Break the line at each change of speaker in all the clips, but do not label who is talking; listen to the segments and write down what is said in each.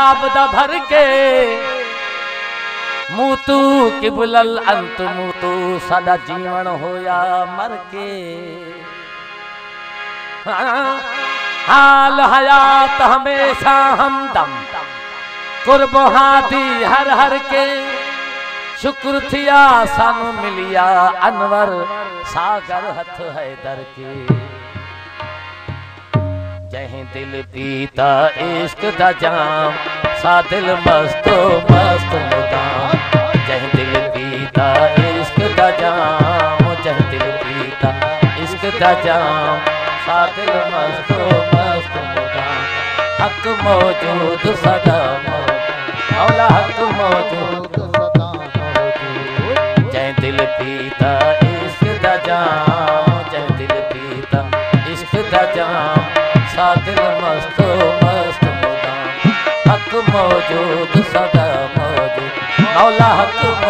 आपदा भर के। मूतू किबुलल अंत मूतू सदा जीवन होया मर के। हाँ, हाल हयात हमेशा हमदम कुर्ब हाथी हर हर के। शुक्र थिया सानू मिलिया अनवर सागर हथ है दर के। जहीं दिल पीता इश्क दा जाम, सा दिल मस्तो, मस्त मुदाम जहीं दिल पीता इश्क दा जाम जहीं दिल पीता इश्क दा जाम, सा दिल मस्तो, मस्त मुदाम हक मौजूद सदा मौजूद, औला हक मौजूद जय दिल पीता मस्तो मस्त हक मौजूद मौजूद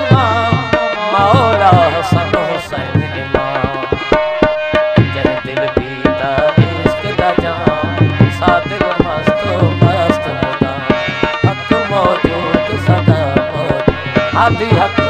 आदि हक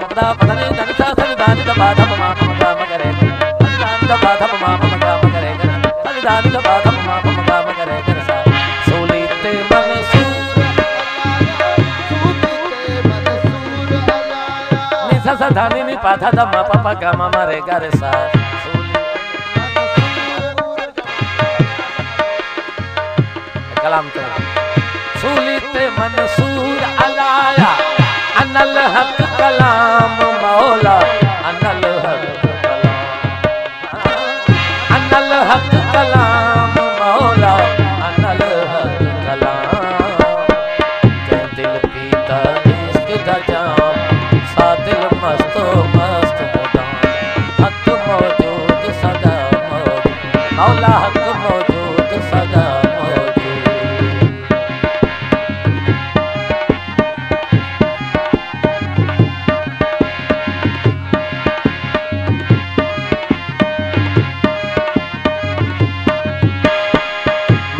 पदा पदनि धनि सा सनि दानि दा पा धा प मा प म गा म ग रे सनि दानि दा पा धा प मा प म गा म ग रे ग सनि दानि दा पा धा प मा प म गा म ग रे ग सा कलाम करो सूली ते मंसूर अलाया अनल हक कलाम मौला अनल हक कलाम। अनल हक कलाम मौला अनल हक कलाम। जय दिल पीता इश्क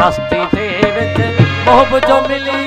ਮਸਤੀ ਦੇ ਵਿੱਚ ਮੋਹ ਜੋ ਮਿਲੀ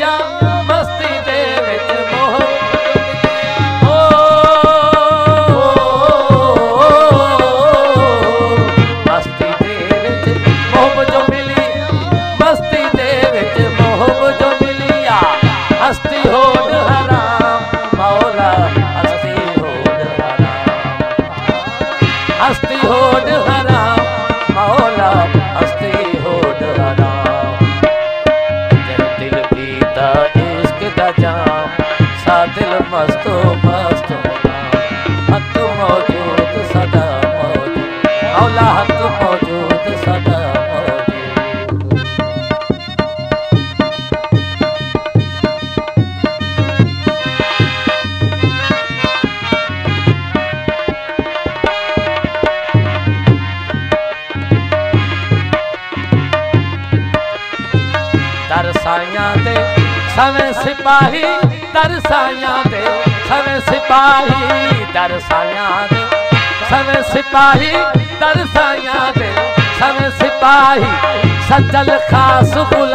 सवें सिपाही दरसाया दे, सवें सिपाही दरसाया दे। सवें सिपाही दरसाया दे, सवें सिपाही सजल खास गुलाम